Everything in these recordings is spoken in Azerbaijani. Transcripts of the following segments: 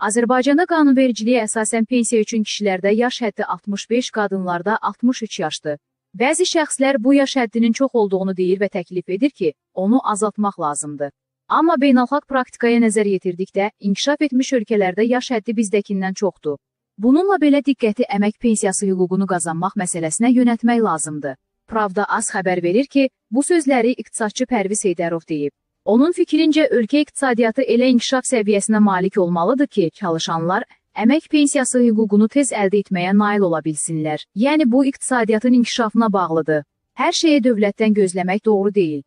Azərbaycanda qanunvericiliyə əsasən pensiya üçün kişilərdə yaş həddi 65, qadınlarda 63 yaşdır. Bəzi şəxslər bu yaş həddinin çox olduğunu deyir və təklif edir ki, onu azaltmaq lazımdır. Amma beynəlxalq praktikaya nəzər yetirdikdə, inkişaf etmiş ölkələrdə yaş həddi bizdəkindən çoxdur. Bununla belə diqqəti əmək pensiyası hüququnu qazanmaq məsələsinə yönəltmək lazımdır. Pravda az xəbər verir ki, bu sözləri iqtisadçı Pərviz Heydərov deyib. Onun fikrincə, ölkə iqtisadiyyatı elə inkişaf səviyyəsinə malik olmalıdır ki, çalışanlar əmək pensiyası hüququnu tez əldə etməyə nail ola bilsinlər. Yəni bu iqtisadiyyatın inkişafına bağlıdır. Hər şeyi dövlətdən gözləmək doğru deyil.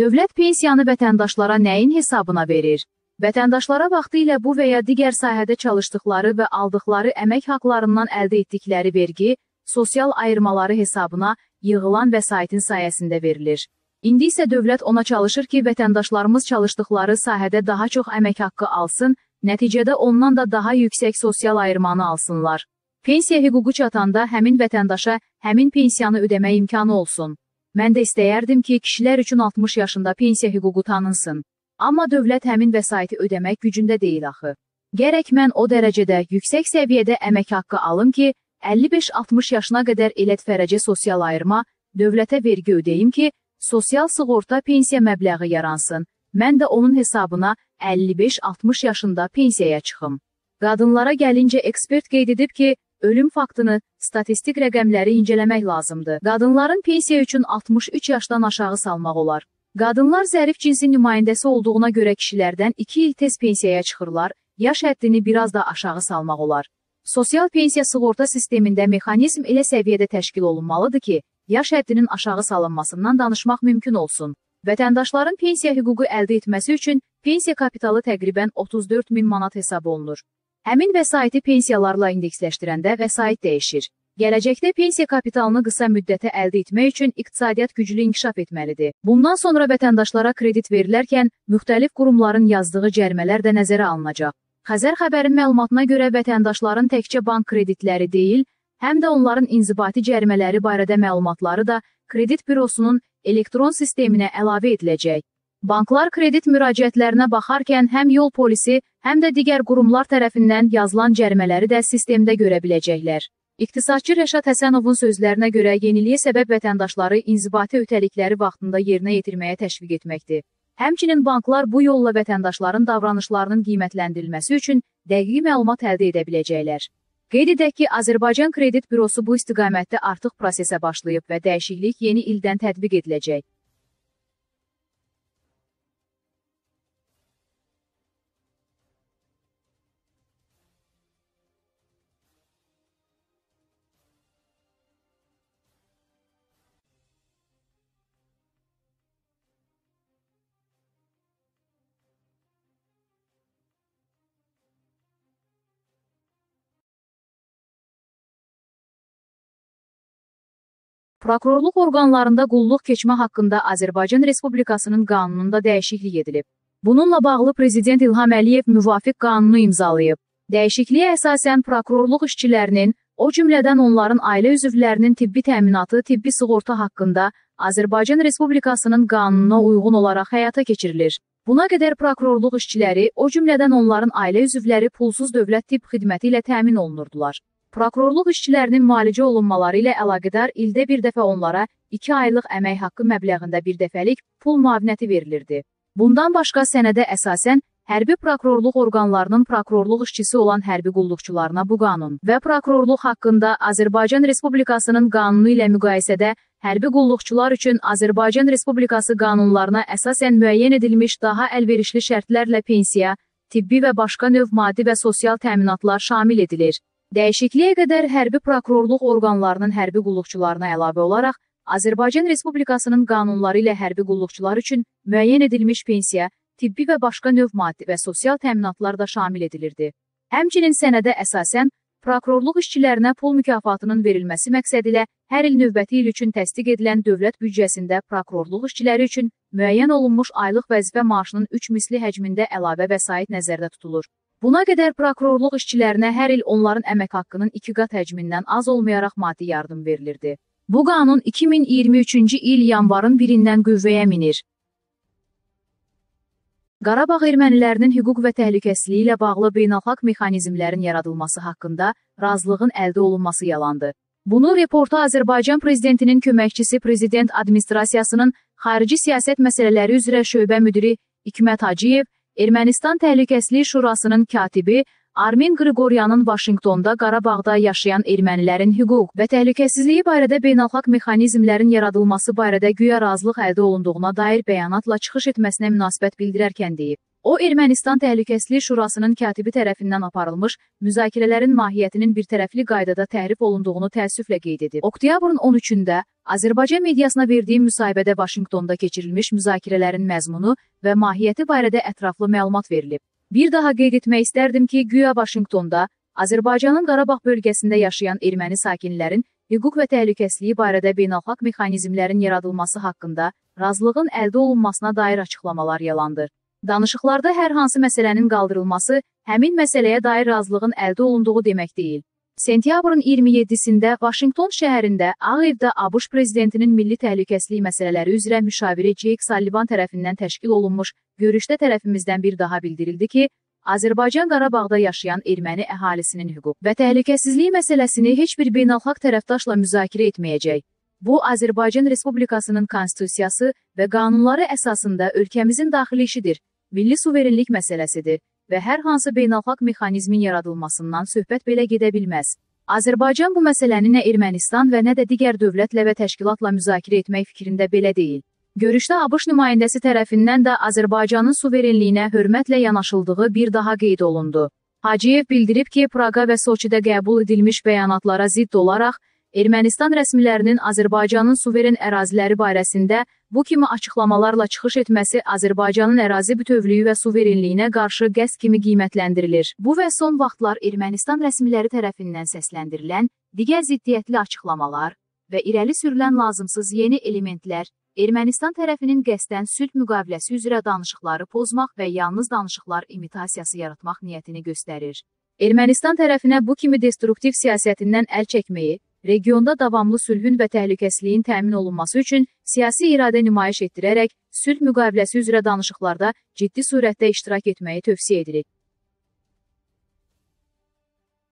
Dövlət pensiyanı vətəndaşlara nəyin hesabına verir? Vətəndaşlara vaxtı ilə bu və ya digər sahədə çalışdıqları və aldıqları əmək haqlarından əldə etdikləri vergi, sosial ayırmaları hesabına yığılan vəsaitin sayəsində verilir. İndi isə dövlət ona çalışır ki, vətəndaşlarımız çalışdıqları sahədə daha çox əmək haqqı alsın, nəticədə ondan da daha yüksək sosial ayırmanı alsınlar. Pensiya hüququ çatanda həmin vətəndaşa həmin pensiyanı ödəmək imkanı olsun. Mən də istəyərdim ki, kişilər üçün 60 yaşında pensiya hüququ tanınsın. Amma dövlət həmin vəsaiti ödəmək gücündə deyil axı. Gərək mən o dərəcədə yüksək səviyyədə əmək haqqı alım ki, 55-60 yaşına qədər elət fərəcə sosial ayırma, dövlətə vergi ödəyim ki, sosial sığorta pensiya məbləği yaransın. Mən də onun hesabına 55-60 yaşında pensiyaya çıxım. Qadınlara gəlincə ekspert qeyd edib ki, ölüm faktını, statistik rəqəmləri incələmək lazımdır. Qadınların pensiya üçün 63 yaşdan aşağı salmaq olar. Qadınlar zərif cinsin nümayəndəsi olduğuna görə kişilərdən 2 il tez pensiyaya çıxırlar, yaş həddini biraz da aşağı salmaq olar. Sosial pensiya sığorta sistemində mexanizm elə səviyyədə təşkil olunmalıdır ki, yaş həddinin aşağı salınmasından danışmaq mümkün olsun. Vətəndaşların pensiya hüququ əldə etməsi üçün pensiya kapitalı təqribən 34 min manat hesab olunur. Həmin vəsaiti pensiyalarla indeksləşdirəndə vəsait dəyişir. Gələcəkdə pensiya kapitalını qısa müddətə əldə etmək üçün iqtisadiyyat güclü inkişaf etməlidir. Bundan sonra vətəndaşlara kredit verilərkən müxtəlif qurumların yazdığı cərimələr də nəzərə alınacaq. Xəzər xəbərin məlumatına görə vətəndaşların təkcə bank kreditləri deyil, həm də onların inzibati cərimələri barədə məlumatları da kredit bürosunun elektron sisteminə əlavə ediləcək. Banklar kredit müraciətlərinə baxarkən həm yol polisi, həm də digər qurumlar tərəfindən yazılan cərimələri də sistemdə görə biləcəklər. İqtisadçı Rəşad Həsənovun sözlərinə görə yeniliyə səbəb vətəndaşları inzibati ötəlikləri vaxtında yerinə yetirməyə təşviq etməkdir. Həmçinin banklar bu yolla vətəndaşların davranışlarının qiymətləndirilməsi üçün dəqiq məlumat əldə edə biləcəklər. Qeyd edək ki, Azərbaycan Kredit Bürosu bu istiqamətdə artıq prosesə başlayıb və dəyişiklik yeni ildən tətbiq ediləcək. Prokurorluq orqanlarında qulluq keçmə haqqında Azərbaycan Respublikasının qanununda dəyişiklik edilib. Bununla bağlı Prezident İlham Əliyev müvafiq qanunu imzalayıb. Dəyişikliyə əsasən prokurorluq işçilərinin, o cümlədən onların ailə üzvlərinin tibbi təminatı, tibbi sığorta haqqında Azərbaycan Respublikasının qanununa uyğun olaraq həyata keçirilir. Buna qədər prokurorluq işçiləri, o cümlədən onların ailə üzvləri pulsuz dövlət tibb xidməti ilə təmin olunurdular. Prokurorluq işçilərinin müalicə olunmaları ilə əlaqədar ildə bir dəfə onlara 2 aylıq əmək haqqı məbləğində bir dəfəlik pul müavinəti verilirdi. Bundan başqa sənədə əsasən hərbi prokurorluq orqanlarının prokurorluq işçisi olan hərbi qulluqçularına bu qanun və prokurorluq haqqında Azərbaycan Respublikasının qanunu ilə müqayisədə hərbi qulluqçular üçün Azərbaycan Respublikası qanunlarına əsasən müəyyən edilmiş daha əlverişli şərtlərlə pensiya, tibbi və başqa növ maddi və sosial təminatlar şamil edilir. Dəyişikliyə qədər hərbi prokurorluq orqanlarının hərbi qulluqçularına əlavə olaraq Azərbaycan Respublikasının qanunları ilə hərbi qulluqçular üçün müəyyən edilmiş pensiya, tibbi və başqa növ maddi və sosial təminatlar da şamil edilirdi. Həmçinin sənədə əsasən prokurorluq işçilərinə pul mükafatının verilməsi məqsədilə hər il növbəti il üçün təsdiq edilən dövlət büdcəsində prokurorluq işçiləri üçün müəyyən olunmuş aylıq vəzifə maaşının 3 misli həcmində əlavə vəsait nəzərdə tutulur. Buna qədər prokurorluq işçilərinə hər il onların əmək haqqının 2 qat həcmindən az olmayaraq maddi yardım verilirdi. Bu qanun 2023-cü il yanvarın 1-dən qüvvəyə minir. Qarabağ ermənilərinin hüquq və təhlükəsizliyi ilə bağlı beynəlxalq mexanizmlərin yaradılması haqqında razılığın əldə olunması yalandır. Bunu reporta Azərbaycan prezidentinin köməkçisi prezident administrasiyasının xarici siyasət məsələləri üzrə şöbə müdiri Hikmət Hacıyev, Ermənistan Təhlükəsizlik Şurasının katibi Armin Qriqoryanın Vaşinqtonda Qarabağda yaşayan ermənilərin hüquq və təhlükəsizliyi barədə beynəlxalq mexanizmlərin yaradılması barədə güya razılıq əldə olunduğuna dair bəyanatla çıxış etməsinə münasibət bildirərkən deyib. O, Ermənistan Təhlükəsizlik Şurasının katibi tərəfindən aparılmış müzakirələrin mahiyyətinin birtərəfli qaydada təhrif olunduğunu təəssüflə qeyd edib. Oktyabrın 13-də Azərbaycan mediasına verdiyi müsahibədə Vaşinqtonda keçirilmiş müzakirələrin məzmunu və mahiyyəti barədə ətraflı məlumat verilib. Bir daha qeyd etmək istərdim ki, güya Vaşinqtonda Azərbaycanın Qarabağ bölgəsində yaşayan erməni sakinlərin hüquq və təhlükəsizliyi barədə beynəlxalq mexanizmlərin yaradılması haqqında razılığın əldə olunmasına dair açıqlamalar yalandır. Danışıqlarda hər hansı məsələnin qaldırılması həmin məsələyə dair razılığın əldə olunduğu demək deyil. Sentyabrın 27-sində Vaşinqton şəhərində Ağ Evdə ABŞ prezidentinin milli təhlükəsizlik məsələləri üzrə müşaviri Jake Sullivan tərəfindən təşkil olunmuş görüşdə tərəfimizdən bir daha bildirildi ki, Azərbaycan Qarabağda yaşayan erməni əhalisinin hüquq və təhlükəsizliyi məsələsini heç bir beynəlxalq tərəfdaşla müzakirə etməyəcək. Bu, Azərbaycan Respublikasının konstitusiyası və qanunları əsasında ölkəmizin daxili işidir, milli suverenlik məsələsidir və hər hansı beynəlxalq mexanizmin yaradılmasından söhbət belə gedə bilməz. Azərbaycan bu məsələni nə Ermənistan və nə də digər dövlətlə və təşkilatla müzakirə etmək fikrində belə deyil. Görüşdə ABŞ nümayəndəsi tərəfindən də Azərbaycanın suverenliyinə hörmətlə yanaşıldığı bir daha qeyd olundu. Hacıyev bildirib ki, Praqa və Soçidə qəbul edilmiş bəyanatlara zidd olaraq Ermənistan rəsmilərinin Azərbaycanın suveren əraziləri barəsində bu kimi açıqlamalarla çıxış etməsi Azərbaycanın ərazi bütövlüyü və suverenliyinə qarşı qəsd kimi qiymətləndirilir. Bu və son vaxtlar Ermənistan rəsmiləri tərəfindən səsləndirilən digər ziddiyyətli açıqlamalar və irəli sürülən lazımsız yeni elementlər Ermənistan tərəfinin qəsdən sülh müqaviləsi üzrə danışıqları pozmaq və yalnız danışıqlar imitasiyası yaratmaq niyyətini göstərir. Ermənistan tərəfinə bu kimi destruktiv siyasətindən əl çəkməyi regionda davamlı sülhün və təhlükəsizliyin təmin olunması üçün siyasi iradə nümayiş etdirərək sülh müqaviləsi üzrə danışıqlarda ciddi surətdə iştirak etməyi tövsiyə edirik.